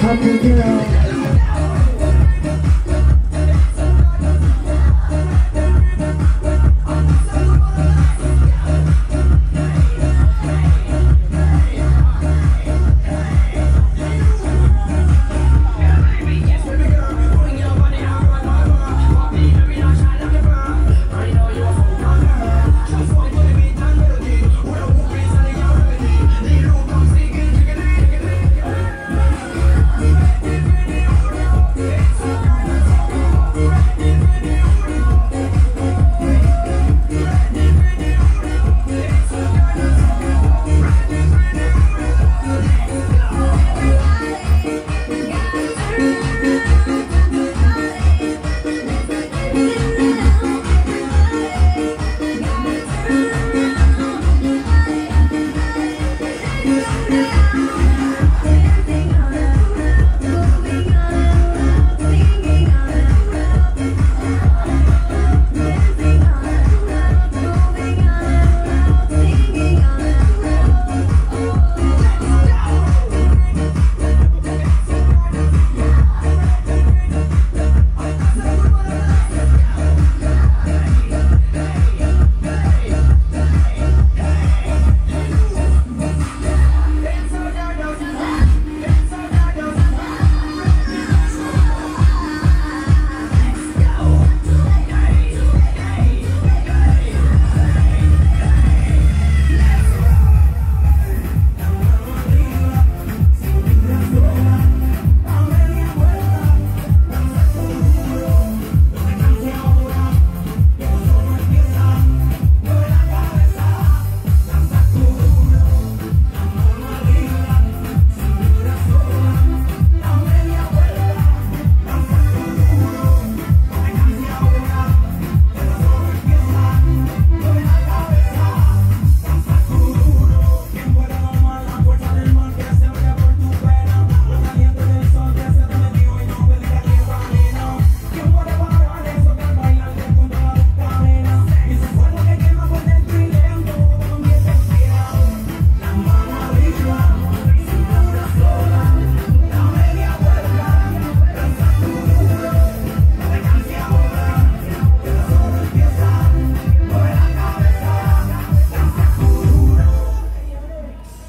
Happy girl.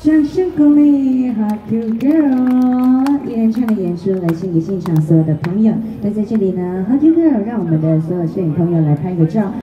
掌声鼓励 Happy Girl 一连串的演出来献给现场所有的朋友。那在这里呢，Hot Girl 让我们的所有摄影朋友来拍个照。